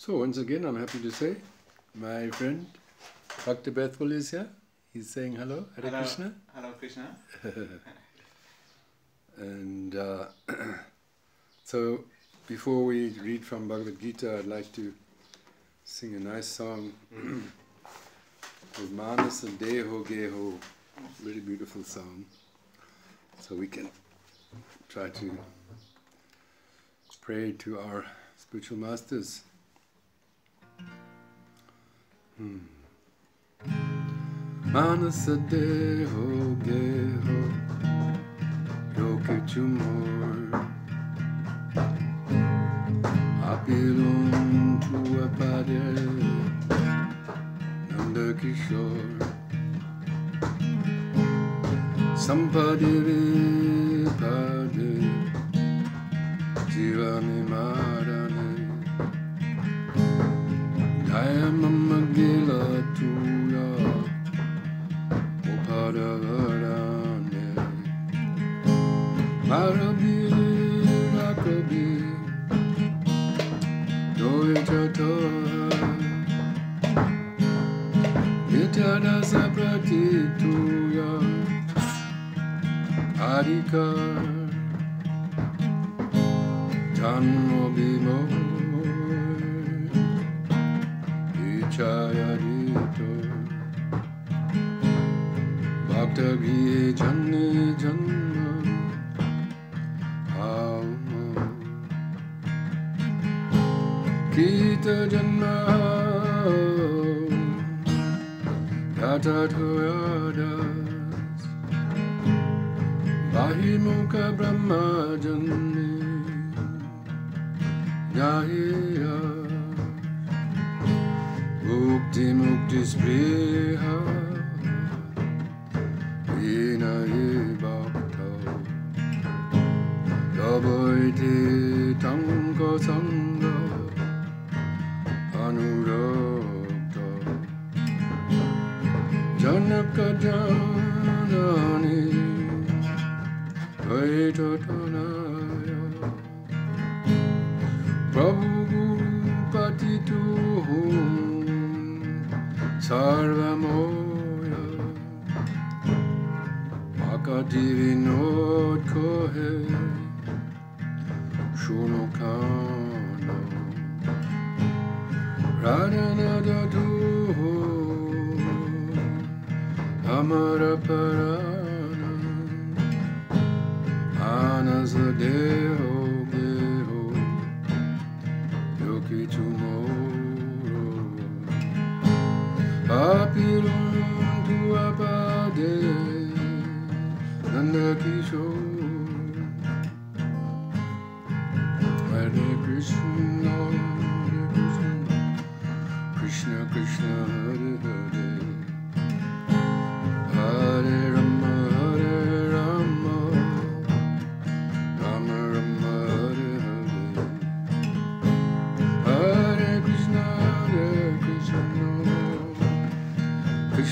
So once again, I'm happy to say, my friend Dr. Bethwell is here. He's saying hello, Hare hello, Krishna. Hello, Krishna. and uh, so, before we read from Bhagavad Gita, I'd like to sing a nice song with Manasa Deho Geho, really beautiful song. So we can try to pray to our spiritual masters. Manasa Deho Geho Yoke Chumor Apilum Tua Pade Nanda Kishore Sampadire Pade Jivani Marabi Rakabi Doyata Vitada Saprati Tuya Adika Janaka Janani Vaitatanaya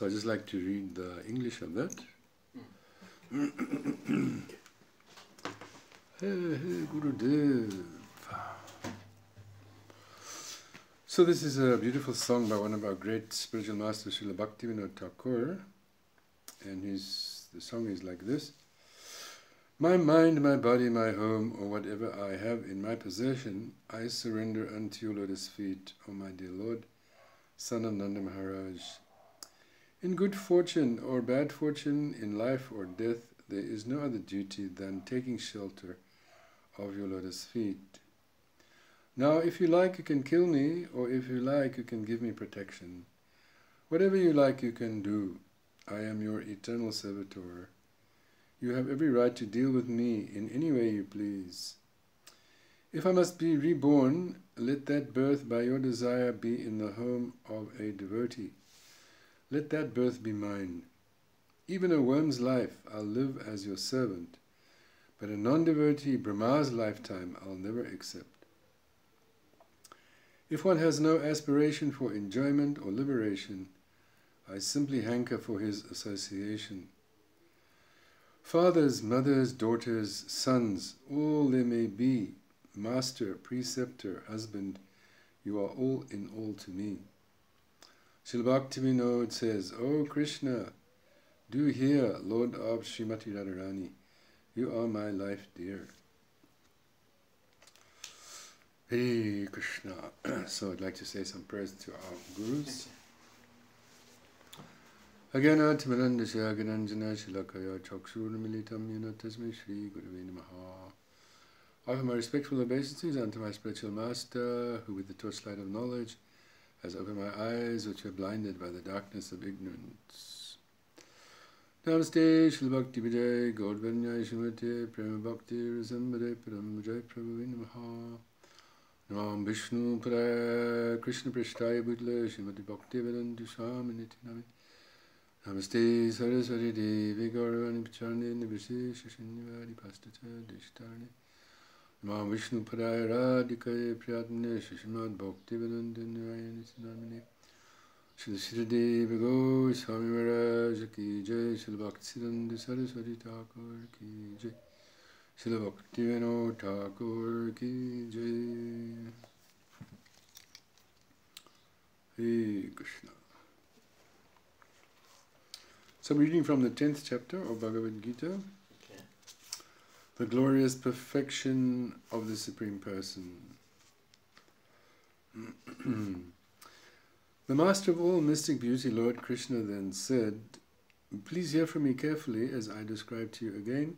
So I just like to read the English of that. hey, hey, Gurudev. So this is a beautiful song by one of our great spiritual masters, Srila Bhaktivinoda Thakur, and his the song is like this: My mind, my body, my home, or whatever I have in my possession, I surrender unto your lotus feet, O my dear Lord, son of Nanda Maharaj. In good fortune or bad fortune, in life or death, there is no other duty than taking shelter of your lotus feet. Now, if you like, you can kill me, or if you like, you can give me protection. Whatever you like, you can do. I am your eternal servitor. You have every right to deal with me in any way you please. If I must be reborn, let that birth by your desire be in the home of a devotee. Let that birth be mine. Even a worm's life I'll live as your servant, but a non-devotee Brahma's lifetime I'll never accept. If one has no aspiration for enjoyment or liberation, I simply hanker for his association. Fathers, mothers, daughters, sons, all there may be, master, preceptor, husband, you are all in all to me. Srila Bhaktivinoda says, O Krishna, do hear, Lord of Srimati Radharani, you are my life dear. Hey Krishna. so I'd like to say some prayers to our gurus. Agyanatimarandasya Gananjana Shilakaya Chakshurnamilitam Yena Tasmai Shri Gurave. I offer my respectful obeisances unto my spiritual master, who with the torchlight of knowledge has opened my eyes which were blinded by the darkness of ignorance. Namaste, Shri Bhakti Vijay, Gaudvanya Shrimate, Prema Bhakti, Rasambhare, Param Vijay Nam Vishnu Para Krishna Prishtaya Bhutla Shrimati Bhakti Vedanti Swami Nityanami. Namaste Saraswati Devi Gauravani Pacharni Nivisi Shashinyavadi Pastata Dishtarni Nam Vishnu Paraya Radhikaye Priyatmane Shashimad Bhakti Vedanti Nirayani Sinamini Shri Shri Devi Goswami Maharaj Ki Jai Shri Bhakti Siddhanta Saraswati Thakur Ki Jai Srila Bhaktivinoda Thakur ki jai. Hey Krishna. So reading from the tenth chapter of Bhagavad Gita. The glorious perfection of the Supreme Person. the Master of all mystic beauty, Lord Krishna, then said, Please hear from me carefully as I describe to you again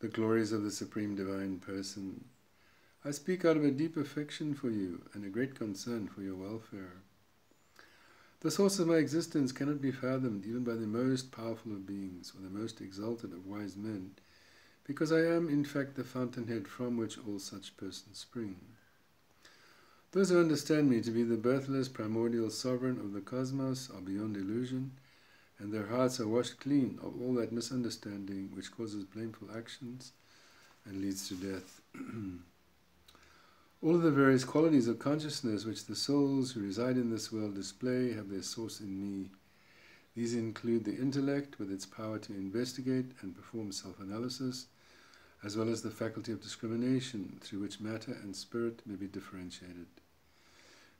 the glories of the Supreme Divine Person. I speak out of a deep affection for you and a great concern for your welfare. The source of my existence cannot be fathomed even by the most powerful of beings or the most exalted of wise men, because I am in fact the fountainhead from which all such persons spring. Those who understand me to be the birthless primordial sovereign of the cosmos are beyond illusion, and their hearts are washed clean of all that misunderstanding which causes blameful actions and leads to death. all of the various qualities of consciousness which the souls who reside in this world display have their source in me. These include the intellect with its power to investigate and perform self-analysis, as well as the faculty of discrimination through which matter and spirit may be differentiated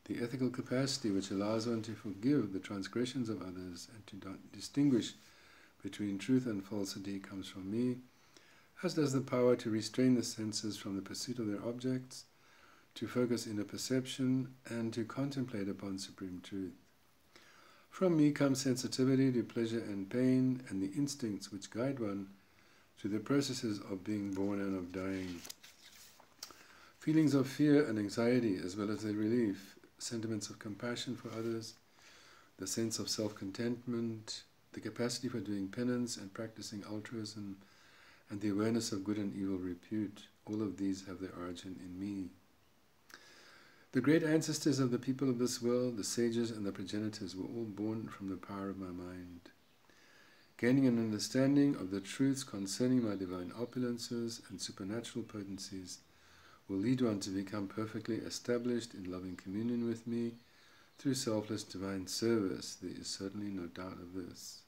the ethical capacity which allows one to forgive the transgressions of others and to distinguish between truth and falsity comes from me, as does the power to restrain the senses from the pursuit of their objects, to focus in a perception, and to contemplate upon supreme truth. From me comes sensitivity to pleasure and pain, and the instincts which guide one through the processes of being born and of dying. Feelings of fear and anxiety, as well as their relief, sentiments of compassion for others, the sense of self-contentment, the capacity for doing penance and practicing altruism, and the awareness of good and evil repute, all of these have their origin in me. The great ancestors of the people of this world, the sages and the progenitors, were all born from the power of my mind. Gaining an understanding of the truths concerning my divine opulences and supernatural potencies, will lead one to become perfectly established in loving communion with me through selfless divine service. There is certainly no doubt of this.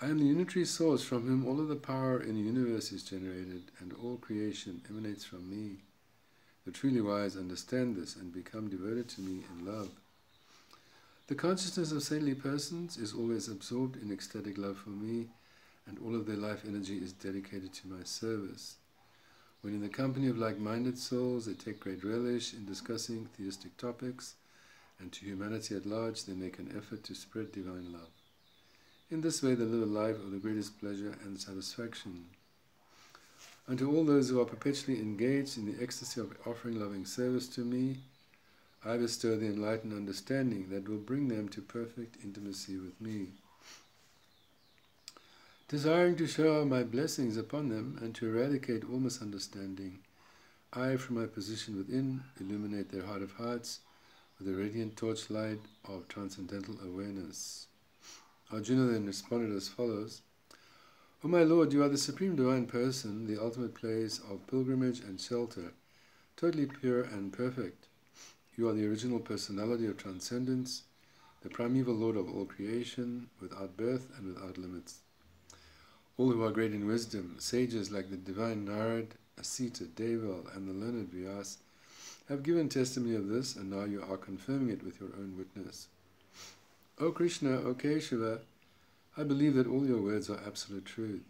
I am the unitary source from whom all of the power in the universe is generated, and all creation emanates from me. The truly wise understand this and become devoted to me in love. The consciousness of saintly persons is always absorbed in ecstatic love for me, and all of their life energy is dedicated to my service. When in the company of like-minded souls, they take great relish in discussing theistic topics, and to humanity at large, they make an effort to spread divine love. In this way, they live a life of the greatest pleasure and satisfaction. Unto all those who are perpetually engaged in the ecstasy of offering loving service to me, I bestow the enlightened understanding that will bring them to perfect intimacy with me. Desiring to shower my blessings upon them and to eradicate all misunderstanding, I, from my position within, illuminate their heart of hearts with the radiant torchlight of transcendental awareness. Arjuna then responded as follows O my Lord, you are the Supreme Divine Person, the ultimate place of pilgrimage and shelter, totally pure and perfect. You are the original personality of transcendence, the primeval Lord of all creation, without birth and without limits. All who are great in wisdom, sages like the divine Narad, Asita, Deval, and the learned Vyas, have given testimony of this, and now you are confirming it with your own witness. O Krishna, O Keshava, I believe that all your words are absolute truth.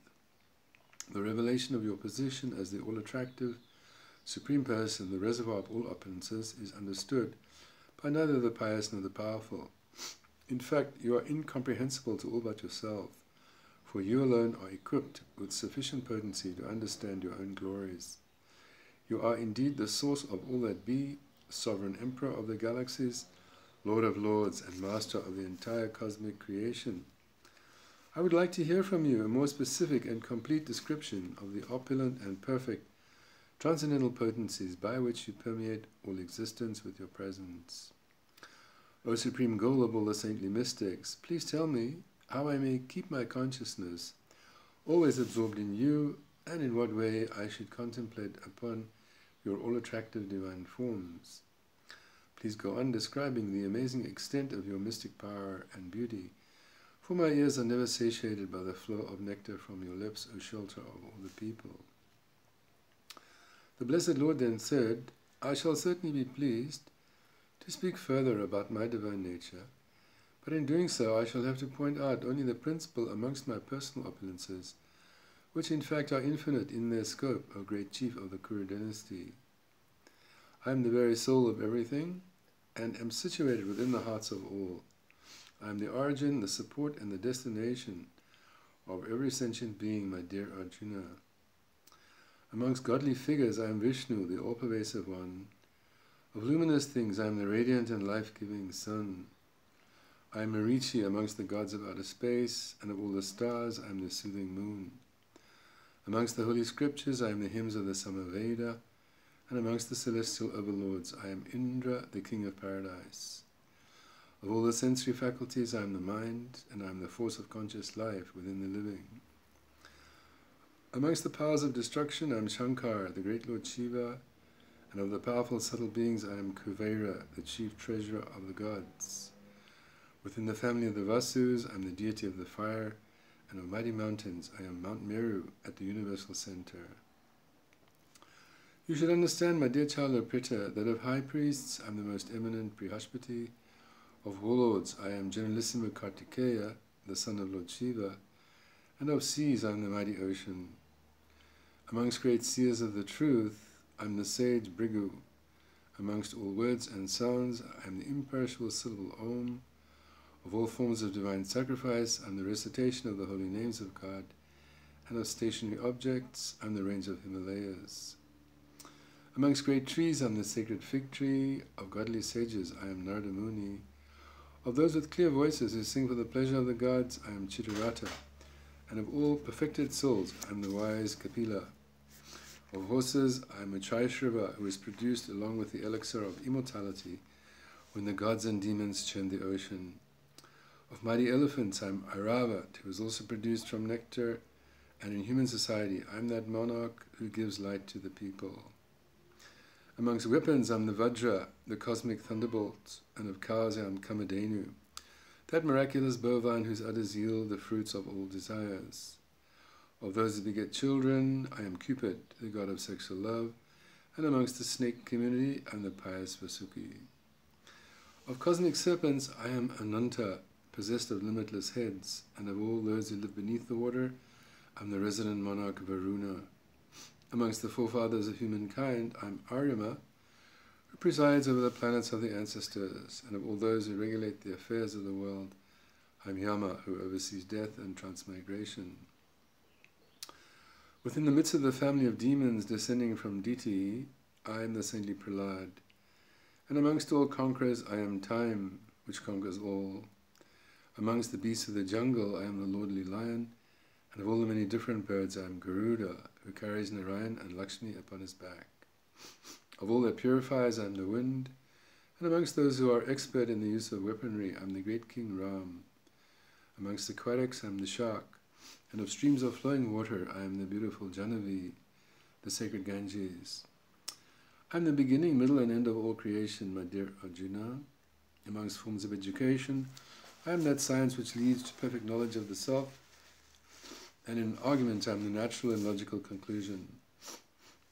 The revelation of your position as the all-attractive, Supreme Person, the reservoir of all opulences, is understood by neither the pious nor the powerful. In fact, you are incomprehensible to all but yourself for you alone are equipped with sufficient potency to understand your own glories. You are indeed the source of all that be, sovereign emperor of the galaxies, lord of lords, and master of the entire cosmic creation. I would like to hear from you a more specific and complete description of the opulent and perfect transcendental potencies by which you permeate all existence with your presence. O supreme goal of all the saintly mystics, please tell me how I may keep my consciousness always absorbed in you, and in what way I should contemplate upon your all-attractive divine forms. Please go on describing the amazing extent of your mystic power and beauty, for my ears are never satiated by the flow of nectar from your lips, O shelter of all the people. The Blessed Lord then said, I shall certainly be pleased to speak further about my divine nature, but in doing so, I shall have to point out only the principal amongst my personal opulences, which in fact are infinite in their scope, O great chief of the Kuru dynasty. I am the very soul of everything, and am situated within the hearts of all. I am the origin, the support, and the destination of every sentient being, my dear Arjuna. Amongst godly figures, I am Vishnu, the all-pervasive one. Of luminous things, I am the radiant and life-giving sun. I am Marichi amongst the gods of outer space, and of all the stars I am the soothing moon. Amongst the holy scriptures I am the hymns of the Samaveda, and amongst the celestial overlords I am Indra, the king of paradise. Of all the sensory faculties I am the mind, and I am the force of conscious life within the living. Amongst the powers of destruction I am Shankar, the great Lord Shiva, and of the powerful subtle beings I am Kuvera, the chief treasurer of the gods. Within the family of the Vasus, I am the deity of the fire, and of mighty mountains, I am Mount Meru at the universal center. You should understand, my dear child Prita, that of high priests I am the most eminent Brihaspati, of warlords I am Generalissimo Kartikeya, the son of Lord Shiva, and of seas I am the mighty ocean. Amongst great seers of the truth, I am the sage Bhrigu. Amongst all words and sounds, I am the imperishable syllable Om, of all forms of divine sacrifice and the recitation of the holy names of God, and of stationary objects and the range of Himalayas. Amongst great trees I am the sacred fig tree, of godly sages I am Narada Muni, of those with clear voices who sing for the pleasure of the gods I am Chitraratha, and of all perfected souls I am the wise Kapila. Of horses I am a Chaishriva who is produced along with the elixir of immortality when the gods and demons churn the ocean. Of mighty elephants, I am Airavat, who is also produced from nectar, and in human society, I am that monarch who gives light to the people. Amongst weapons, I am the Vajra, the cosmic thunderbolt, and of cows, I am Kamadhenu, that miraculous bovine whose udders yield the fruits of all desires. Of those who beget children, I am Cupid, the god of sexual love, and amongst the snake community, I'm the pious Vasuki. Of cosmic serpents, I am Ananta, possessed of limitless heads, and of all those who live beneath the water, I'm the resident monarch Varuna. Amongst the forefathers of humankind, I'm Aryama, who presides over the planets of the ancestors, and of all those who regulate the affairs of the world, I'm Yama, who oversees death and transmigration. Within the midst of the family of demons descending from Diti, I am the saintly Prahlad. And amongst all conquerors, I am time, which conquers all. Amongst the beasts of the jungle, I am the lordly lion, and of all the many different birds, I am Garuda, who carries Narayan and Lakshmi upon his back. Of all that purifies, I am the wind, and amongst those who are expert in the use of weaponry, I am the great King Ram. Amongst aquatics, I am the shark, and of streams of flowing water, I am the beautiful Jahnavi, the sacred Ganges. I am the beginning, middle, and end of all creation, my dear Arjuna. Amongst forms of education, I am that science which leads to perfect knowledge of the self, and in argument, I am the natural and logical conclusion.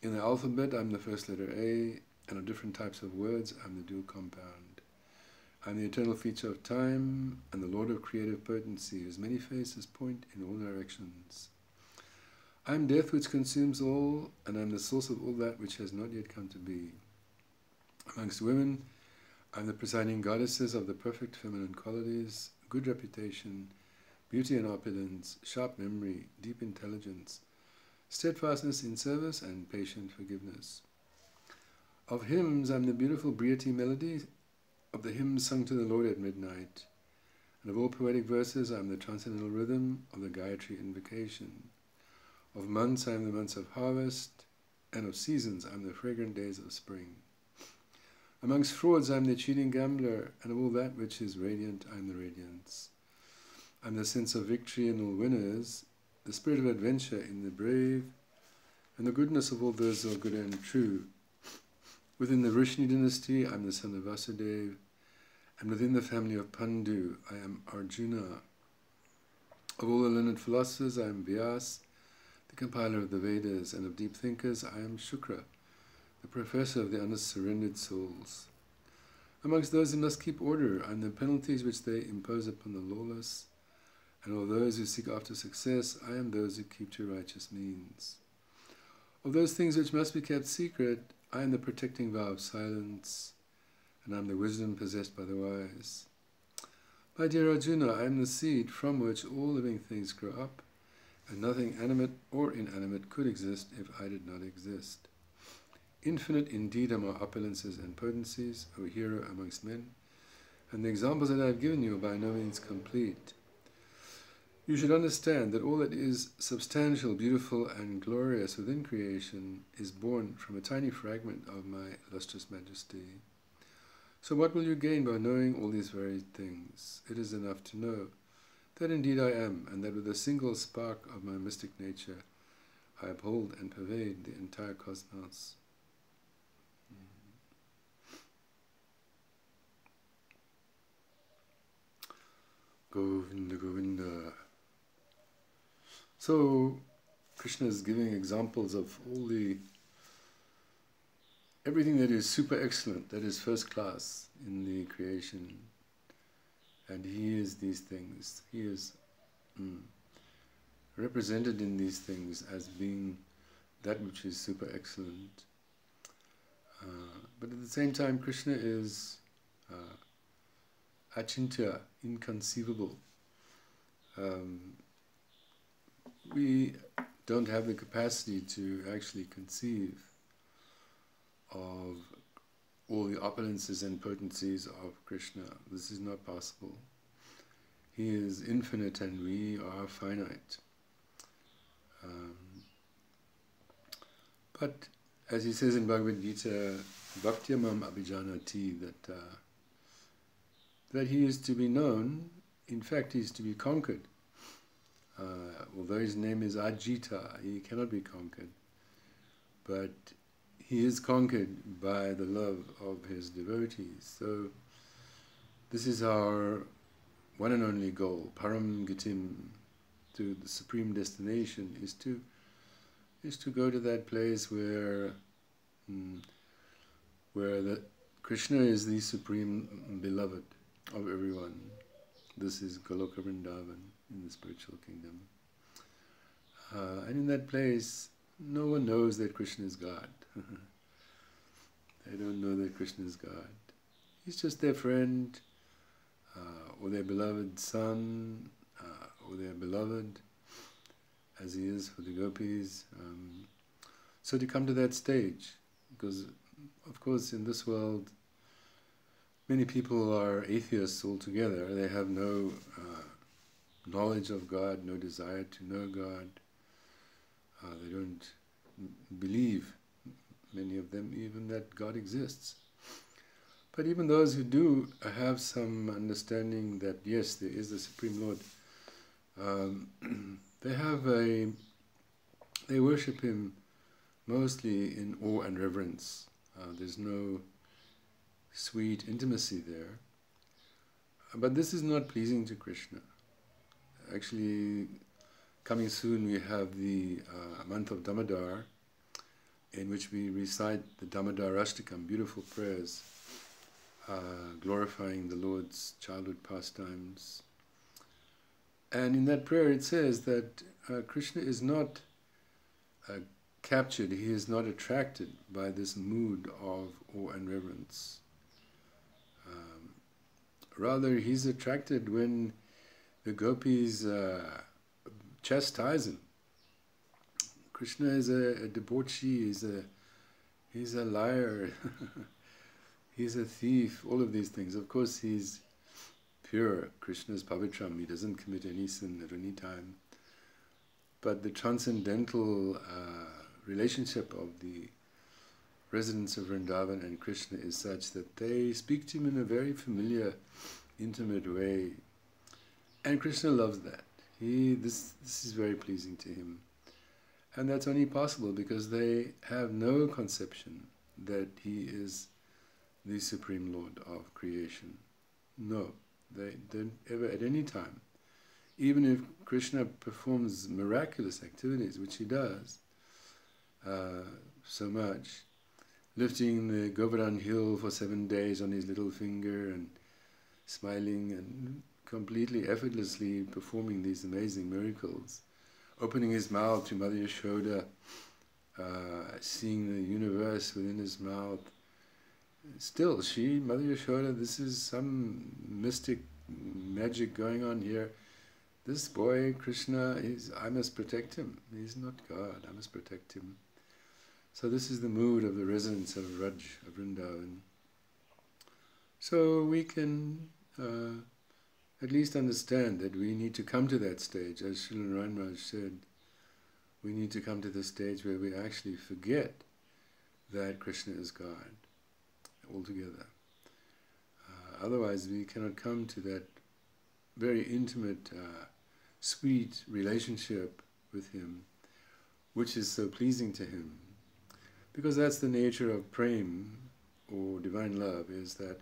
In the alphabet, I am the first letter A, and of different types of words, I am the dual compound. I am the eternal feature of time and the Lord of creative potency, whose many faces point in all directions. I am death which consumes all, and I am the source of all that which has not yet come to be. Amongst women, I am the presiding goddesses of the perfect feminine qualities, good reputation, beauty and opulence, sharp memory, deep intelligence, steadfastness in service, and patient forgiveness. Of hymns, I am the beautiful Brihati melody of the hymns sung to the Lord at midnight, and of all poetic verses I am the transcendental rhythm of the Gayatri invocation. Of months I am the months of harvest, and of seasons I am the fragrant days of spring. Amongst frauds I am the cheating gambler, and of all that which is radiant I am the radiance. I am the sense of victory in all winners, the spirit of adventure in the brave, and the goodness of all those who are good and true, Within the Vrishni dynasty, I am the son of Vasudeva, and within the family of Pandu, I am Arjuna. Of all the learned philosophers, I am Vyas, the compiler of the Vedas, and of deep thinkers, I am Shukra, the professor of the unsurrendered souls. Amongst those who must keep order, I am the penalties which they impose upon the lawless, and of those who seek after success, I am those who keep to righteous means. Of those things which must be kept secret, I am the protecting vow of silence, and I am the wisdom possessed by the wise. My dear Arjuna, I am the seed from which all living things grow up, and nothing animate or inanimate could exist if I did not exist. Infinite indeed are my opulences and potencies, O hero amongst men, and the examples that I have given you are by no means complete. You should understand that all that is substantial, beautiful, and glorious within creation is born from a tiny fragment of my illustrious majesty. So, what will you gain by knowing all these varied things? It is enough to know that indeed I am, and that with a single spark of my mystic nature I uphold and pervade the entire cosmos. Govinda Govinda. So Krishna is giving examples of all the everything that is super excellent, that is first class in the creation. And he is these things. He is mm, represented in these things as being that which is super excellent. Uh, but at the same time, Krishna is uh, achintya, inconceivable. Um, we don't have the capacity to actually conceive of all the opulences and potencies of Krishna. This is not possible. He is infinite and we are finite. Um, but as he says in Bhagavad Gita, Bhaktyamam Abhijanati, that, uh, that he is to be known, in fact, he is to be conquered. Uh, although his name is Ajita, he cannot be conquered. But he is conquered by the love of his devotees. So this is our one and only goal, Param Gatim, to the supreme destination, is to is to go to that place where mm, where the Krishna is the supreme beloved of everyone. This is Goloka Vrindavan in the spiritual kingdom. Uh, and in that place, no one knows that Krishna is God. they don't know that Krishna is God. He's just their friend, uh, or their beloved son, uh, or their beloved, as he is for the gopis. Um, so to come to that stage, because of course in this world many people are atheists altogether. They have no uh, knowledge of God, no desire to know God. Uh, they don't believe, many of them, even that God exists. But even those who do have some understanding that yes, there is the Supreme Lord, um, they have a, they worship Him mostly in awe and reverence. Uh, there's no sweet intimacy there. But this is not pleasing to Krishna. Actually, coming soon we have the uh, month of Damodar, in which we recite the Damodar Ashtakam, beautiful prayers, uh, glorifying the Lord's childhood pastimes. And in that prayer it says that uh, Krishna is not uh, captured, he is not attracted by this mood of awe and reverence. Um, rather, he's attracted when the gopis uh, chastise him. Krishna is a, a debauchee, he's a, he's a liar, he's a thief, all of these things. Of course, he's pure. Krishna is pavitram, he doesn't commit any sin at any time. But the transcendental uh, relationship of the residents of Vrindavan and Krishna is such that they speak to him in a very familiar, intimate way. And Krishna loves that. He, this, this is very pleasing to him. And that's only possible because they have no conception that he is the Supreme Lord of creation. No, they don't ever at any time. Even if Krishna performs miraculous activities, which he does, uh, so much, lifting the Govardhan hill for seven days on his little finger and smiling and completely effortlessly performing these amazing miracles, opening his mouth to Mother Yashoda, uh, seeing the universe within his mouth. Still, she, Mother Yashoda, this is some mystic magic going on here. This boy, Krishna, is, I must protect him. He's not God, I must protect him. So this is the mood of the residents of Vraj, of Vrindavan. So we can uh, at least understand that we need to come to that stage, as Srila Narayan said, we need to come to the stage where we actually forget that Krishna is God altogether. Uh, otherwise we cannot come to that very intimate, uh, sweet relationship with Him, which is so pleasing to Him, because that's the nature of prem, or divine love, is that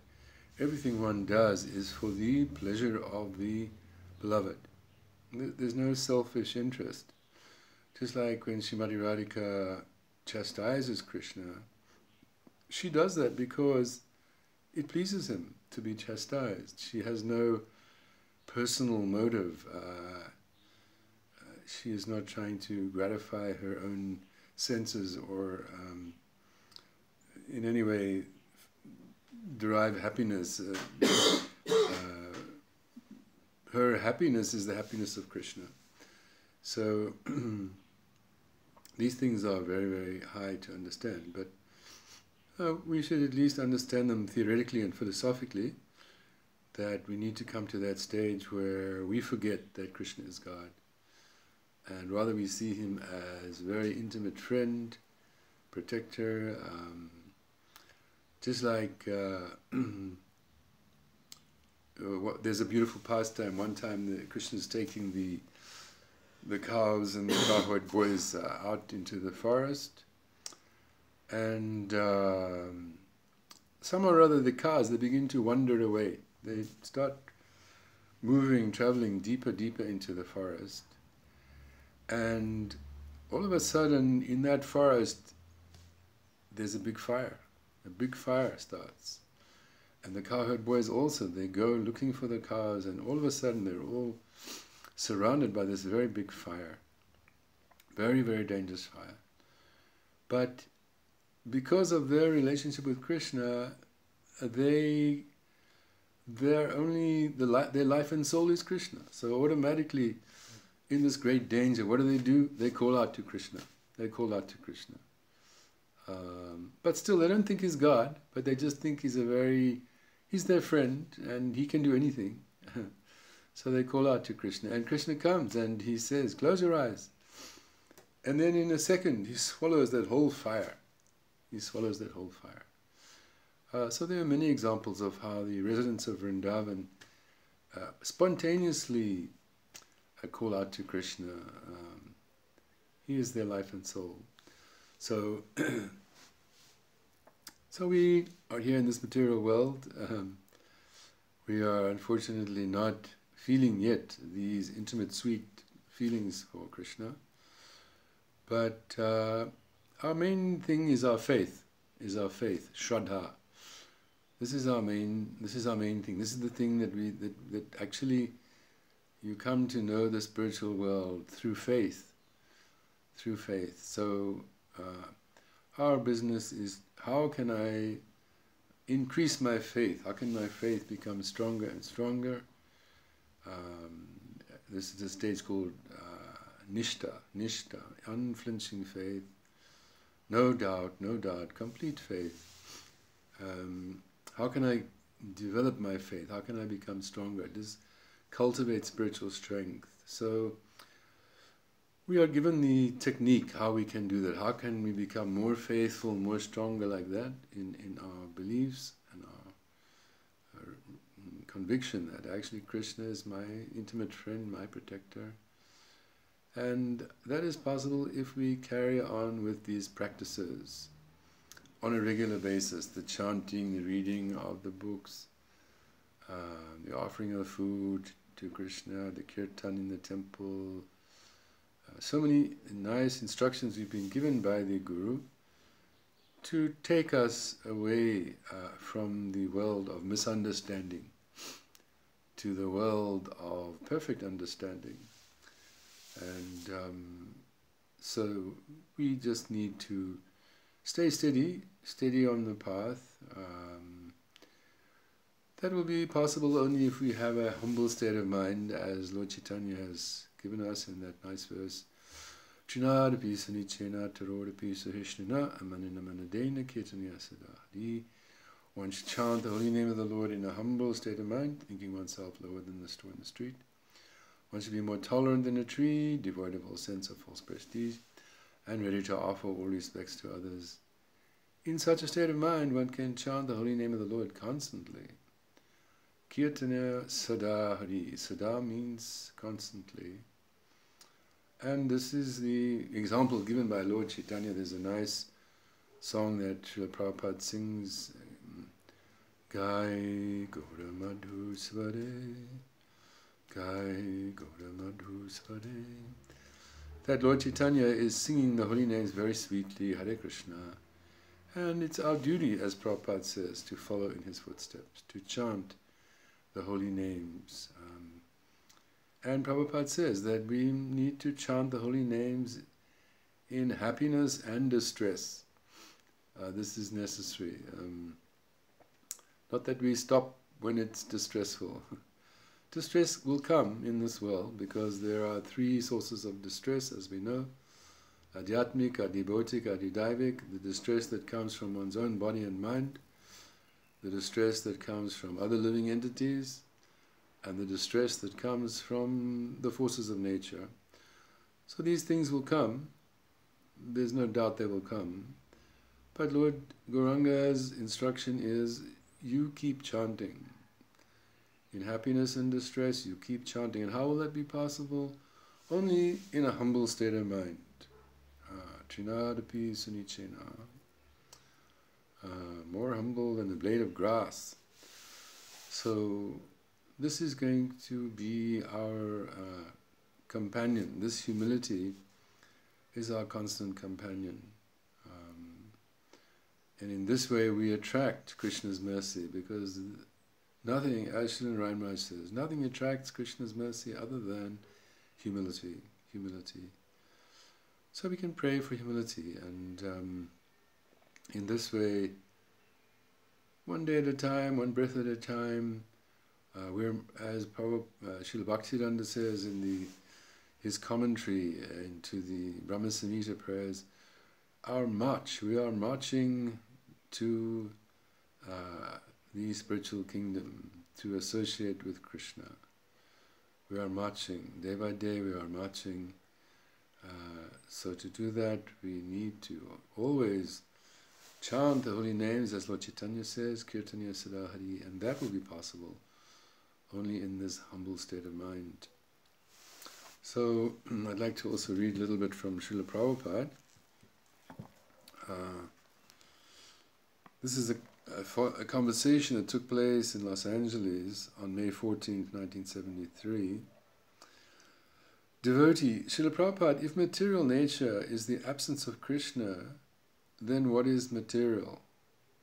everything one does is for the pleasure of the beloved. There's no selfish interest. Just like when Srimati Radhika chastises Krishna, she does that because it pleases him to be chastised. She has no personal motive. Uh, uh she is not trying to gratify her own senses or um, in any way derive happiness. Uh, uh, her happiness is the happiness of Krishna. So these things are very, very high to understand, but uh, we should at least understand them theoretically and philosophically, that we need to come to that stage where we forget that Krishna is God and rather we see him as very intimate friend, protector, um, just like uh, uh there's a beautiful pastime. One time the Krishna's taking the the cows and the cowherd boys uh, out into the forest, and uh, somehow or other the cows they begin to wander away. They start moving, traveling deeper, deeper into the forest, and all of a sudden, in that forest, there's a big fire. A big fire starts. And the cowherd boys also, they go looking for the cows, and all of a sudden they're all surrounded by this very big fire. Very, very dangerous fire. But because of their relationship with Krishna, they they're only the li- their life and soul is Krishna. So automatically, in this great danger, what do they do? They call out to Krishna. They call out to Krishna. Um, but still, they don't think he's God, but they just think he's a very, he's their friend and he can do anything. so they call out to Krishna, and Krishna comes and he says, "Close your eyes." And then in a second, he swallows that whole fire. He swallows that whole fire. Uh, so there are many examples of how the residents of Vrindavan uh, spontaneously uh, call out to Krishna. Um, he is their life and soul. So, so we are here in this material world. Um, we are unfortunately not feeling yet these intimate, sweet feelings for Krishna. But uh, our main thing is our faith. Is our faith, Shraddha. This is our main. This is our main thing. This is the thing that we that, that actually you come to know the spiritual world through faith. Through faith. So uh, our business is how can I increase my faith? How can my faith become stronger and stronger? Um, this is a stage called uh, Nishta, Nishta, unflinching faith, no doubt, no doubt, complete faith. Um, how can I develop my faith? How can I become stronger? Just cultivate spiritual strength. So we are given the technique how we can do that. How can we become more faithful, more stronger like that in, in our beliefs and our, our conviction that actually Krishna is my intimate friend, my protector. And that is possible if we carry on with these practices on a regular basis the chanting, the reading of the books, uh, the offering of food to Krishna, the kirtan in the temple. So many nice instructions we've been given by the Guru to take us away uh, from the world of misunderstanding to the world of perfect understanding. And um, so we just need to stay steady, steady on the path. Um, that will be possible only if we have a humble state of mind, as Lord Chaitanya has given us in that nice verse. Trinadapi sunichena tarodapi sahishnana amanina manadena kirtanya sadadi. One should chant the holy name of the Lord in a humble state of mind, thinking oneself lower than the store in the street. One should be more tolerant than a tree, devoid of all sense of false prestige and ready to offer all respects to others. In such a state of mind, one can chant the holy name of the Lord constantly. Kirtana Sada Hari. Sada means constantly. And this is the example given by Lord Chaitanya. There's a nice song that Srila Prabhupada sings. Gai Gaura Madhu Svare Gai Gaura Madhu Svare that Lord Chaitanya is singing the holy names very sweetly, Hare Krishna. And it's our duty, as Prabhupada says, to follow in his footsteps, to chant the holy names. Um, and Prabhupada says that we need to chant the holy names in happiness and distress. Uh, this is necessary. Um, not that we stop when it's distressful. Distress will come in this world because there are three sources of distress, as we know adhyatmic, adhibhotik, adhidaivik, the distress that comes from one's own body and mind, the distress that comes from other living entities, and the distress that comes from the forces of nature. So these things will come, there's no doubt they will come. But Lord Gauranga's instruction is you keep chanting in happiness and distress, you keep chanting. And how will that be possible? Only in a humble state of mind. Ah, Trinadapi sunichena. Uh, more humble than the blade of grass. So, this is going to be our uh, companion. This humility is our constant companion. Um, And in this way we attract Krishna's mercy because nothing, as Srila Raj says, nothing attracts Krishna's mercy other than humility, humility. So we can pray for humility and um, in this way, one day at a time, one breath at a time, uh, we're, as Prabhupada, uh, Bhaktivedanta says in the his commentary into the Brahma Samhita prayers, our march, we are marching to uh, the spiritual kingdom to associate with Krishna. We are marching, day by day we are marching. Uh, so to do that we need to always chant the holy names as Lord Chaitanya says, Kirtanya Sadahari, and that will be possible only in this humble state of mind. So I'd like to also read a little bit from Srila Prabhupada. Uh, this is a, a, a, conversation that took place in Los Angeles on May 14, 1973. Devotee, Srila Prabhupada, if material nature is the absence of Krishna, then what is material?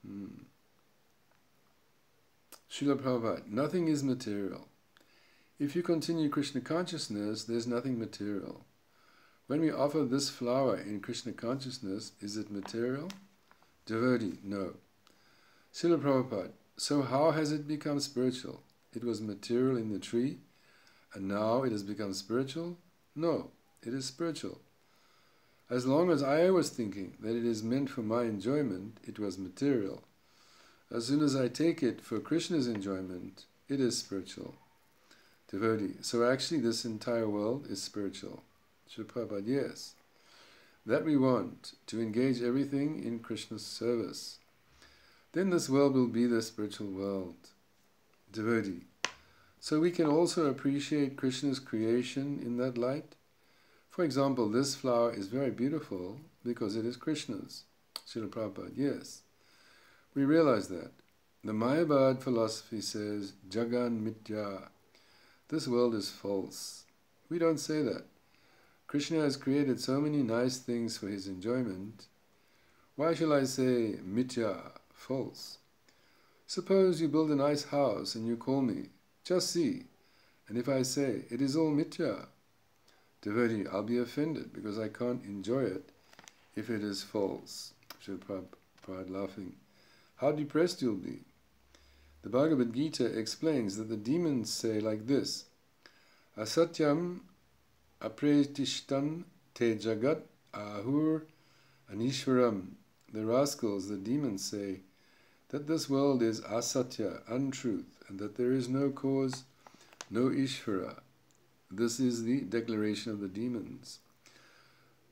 Hmm. Srila Prabhupada, nothing is material. If you continue Krishna consciousness, there's nothing material. When we offer this flower in Krishna consciousness, is it material? Devotee, no. Srila Prabhupada, so how has it become spiritual? It was material in the tree, and now it has become spiritual? No, it is spiritual. As long as I was thinking that it is meant for my enjoyment, it was material. As soon as I take it for Krishna's enjoyment, it is spiritual devotee. So actually this entire world is spiritual. Srila yes. That we want, to engage everything in Krishna's service. Then this world will be the spiritual world. Devotee. So we can also appreciate Krishna's creation in that light. For example, this flower is very beautiful because it is Krishna's. Srila yes. We realize that. The Mayavad philosophy says, Jagan Mithya, this world is false. We don't say that. Krishna has created so many nice things for his enjoyment. Why shall I say mithya, false? Suppose you build a nice house and you call me, just see, and if I say, it is all mithya, devotee, I'll be offended because I can't enjoy it if it is false. Srila Prabhupada laughing. How depressed you'll be. The Bhagavad Gita explains that the demons say like this Asatyam apratishtham te jagat ahur anishwaram. The rascals, the demons say that this world is asatya, untruth, and that there is no cause, no Ishvara. This is the declaration of the demons.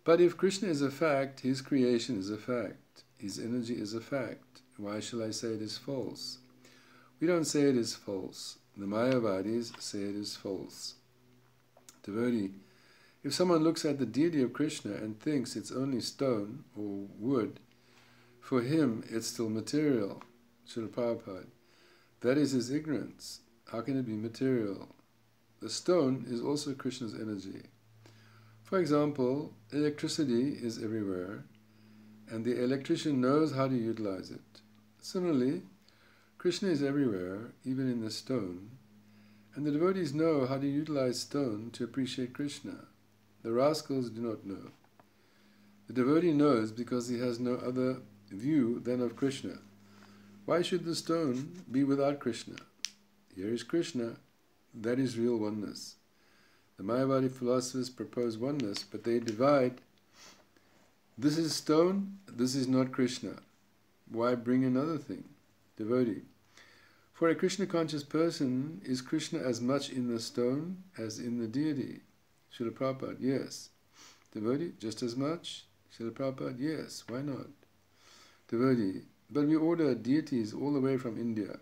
But if Krishna is a fact, his creation is a fact, his energy is a fact. Why shall I say it is false? We don't say it is false. The Mayavadis say it is false. Devotee, if someone looks at the deity of Krishna and thinks it's only stone or wood, for him it's still material. Srila Prabhupada. That is his ignorance. How can it be material? The stone is also Krishna's energy. For example, electricity is everywhere, and the electrician knows how to utilize it. Similarly, Krishna is everywhere, even in the stone, and the devotees know how to utilize stone to appreciate Krishna. The rascals do not know. The devotee knows because he has no other view than of Krishna. Why should the stone be without Krishna? Here is Krishna, that is real oneness. The Mayavadi philosophers propose oneness, but they divide. This is stone, this is not Krishna. Why bring another thing? Devotee. For a Krishna conscious person, is Krishna as much in the stone as in the deity? Srila Prabhupada, yes. Devotee, just as much? Srila Prabhupada, yes, why not? Devotee, but we order deities all the way from India.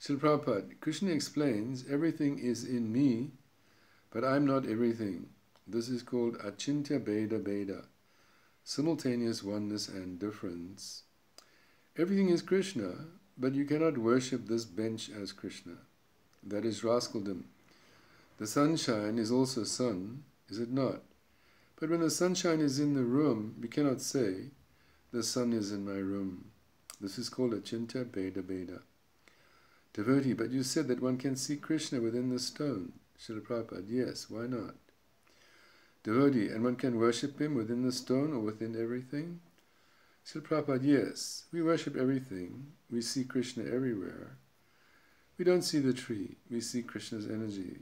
Srila Prabhupada, Krishna explains, everything is in me, but I'm not everything. This is called Achintya Beda Beda, simultaneous oneness and difference. Everything is Krishna, but you cannot worship this bench as Krishna. That is rascaldom. The sunshine is also sun, is it not? But when the sunshine is in the room, we cannot say, the sun is in my room. This is called Achintya Beda Beda. Devotee, but you said that one can see Krishna within the stone. Srila Prabhupada, yes, why not? Devotee, and one can worship him within the stone or within everything? Srila Prabhupada, yes, we worship everything. We see Krishna everywhere. We don't see the tree, we see Krishna's energy.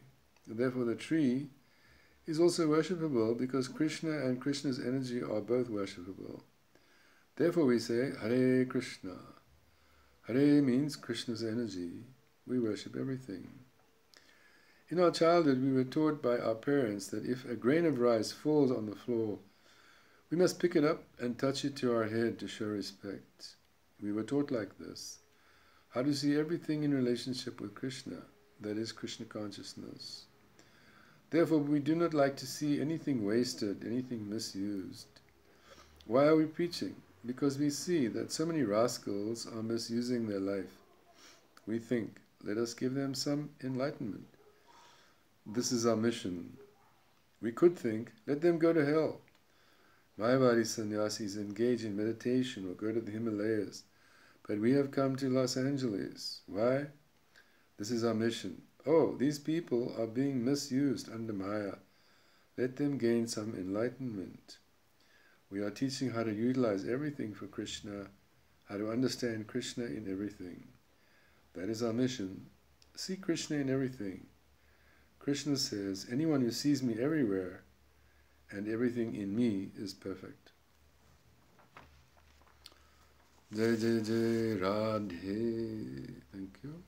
Therefore the tree is also worshipable because Krishna and Krishna's energy are both worshipable. Therefore we say Hare Krishna. Hare means Krishna's energy. We worship everything. In our childhood, we were taught by our parents that if a grain of rice falls on the floor, we must pick it up and touch it to our head to show respect. We were taught like this. How to see everything in relationship with Krishna, that is Krishna consciousness. Therefore, we do not like to see anything wasted, anything misused. Why are we preaching? because we see that so many rascals are misusing their life. We think, let us give them some enlightenment. This is our mission. We could think, let them go to hell. Mayavadi sannyasis engage in meditation or go to the Himalayas, but we have come to Los Angeles. Why? This is our mission. Oh, these people are being misused under Maya. Let them gain some enlightenment. We are teaching how to utilize everything for Krishna, how to understand Krishna in everything. That is our mission. See Krishna in everything. Krishna says, anyone who sees me everywhere and everything in me is perfect. Jai Jai Jai Radhe. Thank you.